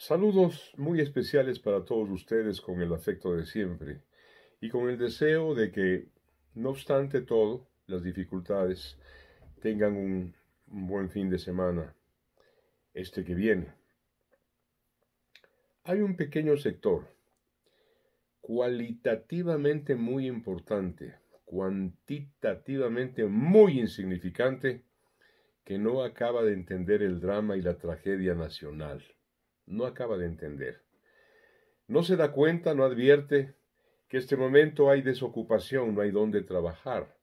Saludos muy especiales para todos ustedes con el afecto de siempre y con el deseo de que, no obstante todo, las dificultades, tengan un, buen fin de semana, este que viene. Hay un pequeño sector, cualitativamente muy importante, cuantitativamente muy insignificante, que no acaba de entender el drama y la tragedia nacional no acaba de entender. No se da cuenta, no advierte que este momento hay desocupación, no hay dónde trabajar.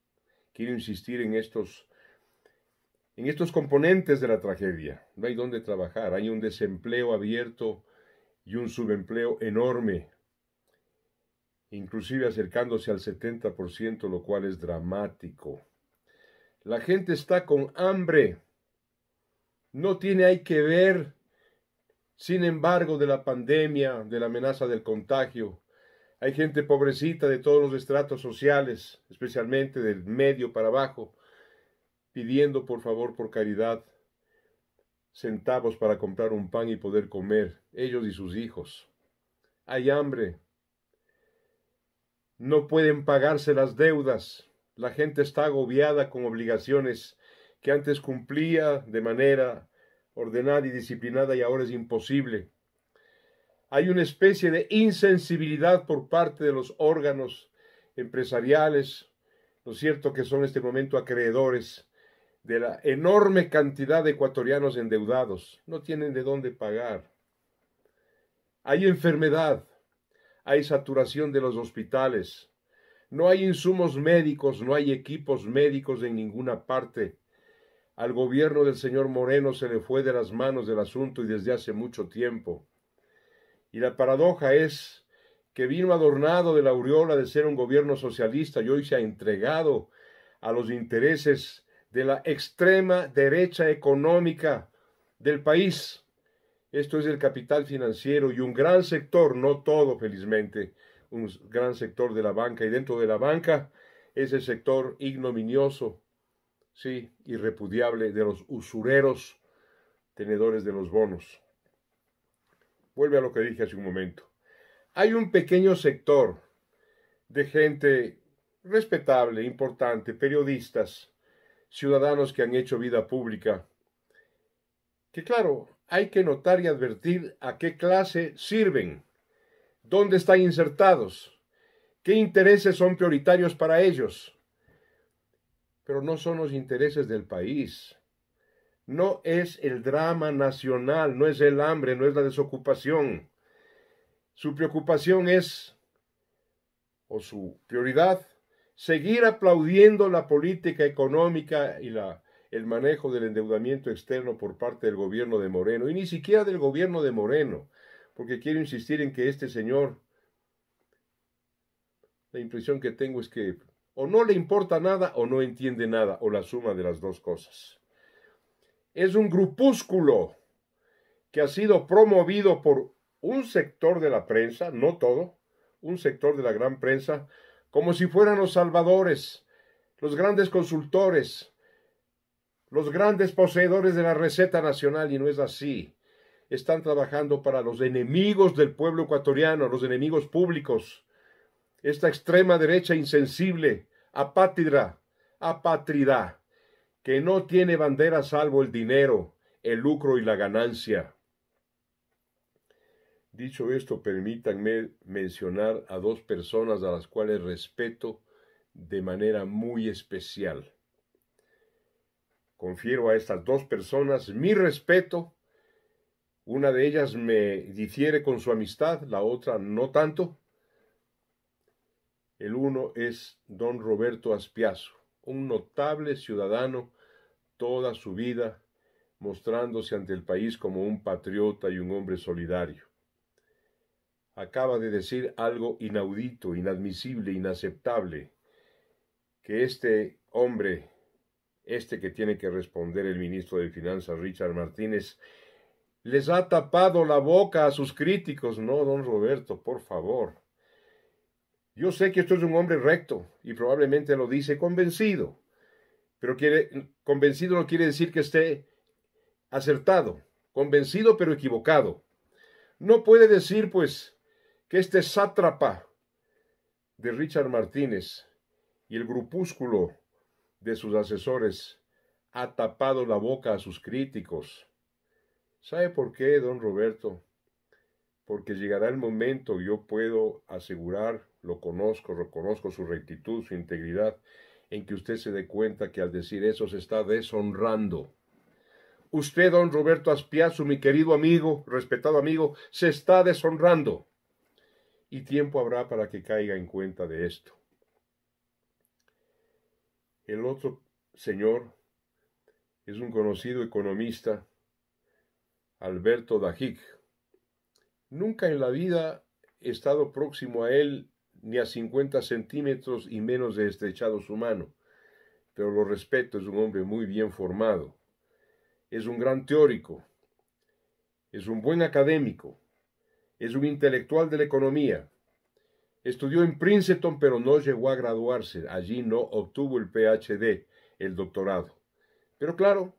Quiero insistir en estos en estos componentes de la tragedia. No hay dónde trabajar, hay un desempleo abierto y un subempleo enorme, inclusive acercándose al 70%, lo cual es dramático. La gente está con hambre. No tiene hay que ver sin embargo, de la pandemia, de la amenaza del contagio, hay gente pobrecita de todos los estratos sociales, especialmente del medio para abajo, pidiendo por favor, por caridad, centavos para comprar un pan y poder comer, ellos y sus hijos. Hay hambre. No pueden pagarse las deudas. La gente está agobiada con obligaciones que antes cumplía de manera ordenada y disciplinada y ahora es imposible. Hay una especie de insensibilidad por parte de los órganos empresariales, ¿no es cierto?, que son en este momento acreedores de la enorme cantidad de ecuatorianos endeudados. No tienen de dónde pagar. Hay enfermedad, hay saturación de los hospitales, no hay insumos médicos, no hay equipos médicos en ninguna parte. Al gobierno del señor Moreno se le fue de las manos del asunto y desde hace mucho tiempo. Y la paradoja es que vino adornado de la aureola de ser un gobierno socialista y hoy se ha entregado a los intereses de la extrema derecha económica del país. Esto es el capital financiero y un gran sector, no todo felizmente, un gran sector de la banca y dentro de la banca ese sector ignominioso sí, irrepudiable de los usureros tenedores de los bonos. Vuelve a lo que dije hace un momento. Hay un pequeño sector de gente respetable, importante, periodistas, ciudadanos que han hecho vida pública, que claro, hay que notar y advertir a qué clase sirven, dónde están insertados, qué intereses son prioritarios para ellos pero no son los intereses del país. No es el drama nacional, no es el hambre, no es la desocupación. Su preocupación es, o su prioridad, seguir aplaudiendo la política económica y la, el manejo del endeudamiento externo por parte del gobierno de Moreno, y ni siquiera del gobierno de Moreno, porque quiero insistir en que este señor, la impresión que tengo es que o no le importa nada o no entiende nada, o la suma de las dos cosas. Es un grupúsculo que ha sido promovido por un sector de la prensa, no todo, un sector de la gran prensa, como si fueran los salvadores, los grandes consultores, los grandes poseedores de la receta nacional, y no es así. Están trabajando para los enemigos del pueblo ecuatoriano, los enemigos públicos, esta extrema derecha insensible, apátrida, apátrida, que no tiene bandera salvo el dinero, el lucro y la ganancia. Dicho esto, permítanme mencionar a dos personas a las cuales respeto de manera muy especial. Confiero a estas dos personas mi respeto. Una de ellas me difiere con su amistad, la otra no tanto. El uno es don Roberto Aspiazo, un notable ciudadano toda su vida, mostrándose ante el país como un patriota y un hombre solidario. Acaba de decir algo inaudito, inadmisible, inaceptable, que este hombre, este que tiene que responder el ministro de Finanzas, Richard Martínez, les ha tapado la boca a sus críticos. No, don Roberto, por favor. Yo sé que esto es un hombre recto y probablemente lo dice convencido, pero convencido no quiere decir que esté acertado, convencido pero equivocado. No puede decir, pues, que este sátrapa de Richard Martínez y el grupúsculo de sus asesores ha tapado la boca a sus críticos. ¿Sabe por qué, don Roberto? Porque llegará el momento, yo puedo asegurar, lo conozco, reconozco su rectitud, su integridad, en que usted se dé cuenta que al decir eso se está deshonrando. Usted, don Roberto Aspiazu, mi querido amigo, respetado amigo, se está deshonrando. Y tiempo habrá para que caiga en cuenta de esto. El otro señor es un conocido economista, Alberto Dajic. Nunca en la vida he estado próximo a él ni a 50 centímetros y menos de estrechado su mano, pero lo respeto, es un hombre muy bien formado, es un gran teórico, es un buen académico, es un intelectual de la economía. Estudió en Princeton, pero no llegó a graduarse. Allí no obtuvo el PhD, el doctorado. Pero claro,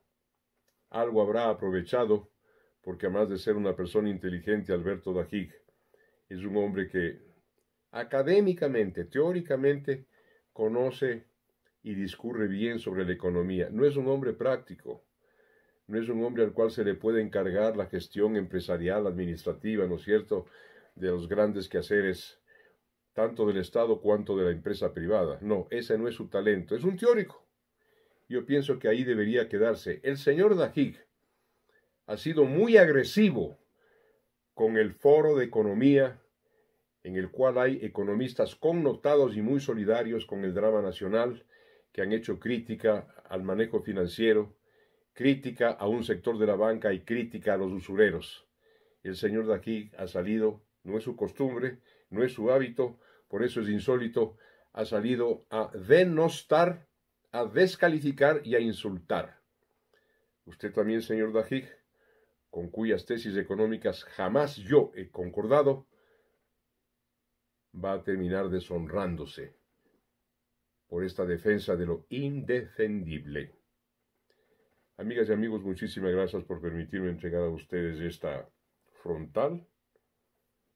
algo habrá aprovechado, porque además de ser una persona inteligente, Alberto Dajig es un hombre que académicamente, teóricamente, conoce y discurre bien sobre la economía. No es un hombre práctico, no es un hombre al cual se le puede encargar la gestión empresarial, administrativa, ¿no es cierto?, de los grandes quehaceres, tanto del Estado cuanto de la empresa privada. No, ese no es su talento, es un teórico. Yo pienso que ahí debería quedarse. El señor Dajig ha sido muy agresivo con el foro de economía en el cual hay economistas connotados y muy solidarios con el drama nacional que han hecho crítica al manejo financiero, crítica a un sector de la banca y crítica a los usureros. El señor de ha salido, no es su costumbre, no es su hábito, por eso es insólito, ha salido a denostar, a descalificar y a insultar. Usted también, señor Dajig, con cuyas tesis económicas jamás yo he concordado, va a terminar deshonrándose por esta defensa de lo indefendible. Amigas y amigos, muchísimas gracias por permitirme entregar a ustedes esta frontal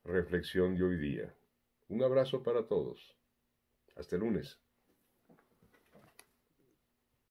reflexión de hoy día. Un abrazo para todos. Hasta el lunes.